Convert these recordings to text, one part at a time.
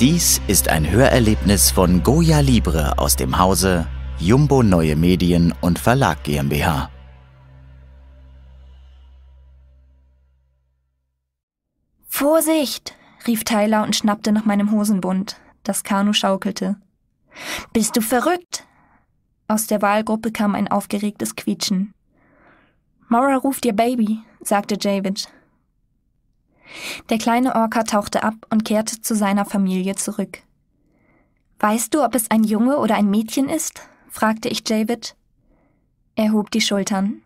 Dies ist ein Hörerlebnis von Goya Libre aus dem Hause Jumbo Neue Medien und Verlag GmbH. Vorsicht! rief Tyler und schnappte nach meinem Hosenbund. Das Kanu schaukelte. Bist du verrückt? Aus der Wahlgruppe kam ein aufgeregtes Quietschen. Maura ruft ihr Baby, sagte Javid. Der kleine Orca tauchte ab und kehrte zu seiner Familie zurück. Weißt du, ob es ein Junge oder ein Mädchen ist? fragte ich Javid. Er hob die Schultern.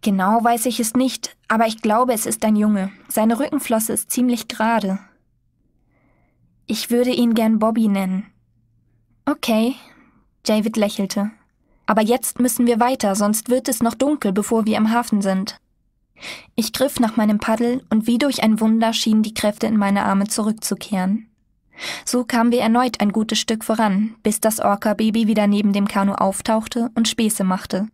Genau weiß ich es nicht, aber ich glaube, es ist ein Junge. Seine Rückenflosse ist ziemlich gerade. Ich würde ihn gern Bobby nennen. Okay. David lächelte. Aber jetzt müssen wir weiter, sonst wird es noch dunkel, bevor wir im Hafen sind. Ich griff nach meinem Paddel und wie durch ein Wunder schienen die Kräfte in meine Arme zurückzukehren. So kamen wir erneut ein gutes Stück voran, bis das Orca-Baby wieder neben dem Kanu auftauchte und Späße machte.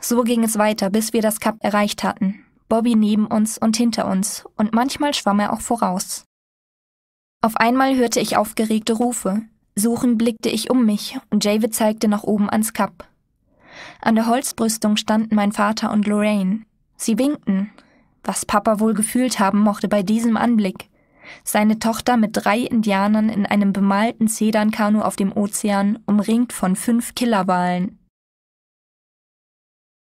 So ging es weiter, bis wir das Kap erreicht hatten. Bobby neben uns und hinter uns, und manchmal schwamm er auch voraus. Auf einmal hörte ich aufgeregte Rufe. Suchend blickte ich um mich, und David zeigte nach oben ans Kap. An der Holzbrüstung standen mein Vater und Lorraine. Sie winkten. Was Papa wohl gefühlt haben mochte bei diesem Anblick. Seine Tochter mit drei Indianern in einem bemalten Zedernkanu auf dem Ozean, umringt von fünf Killerwalen.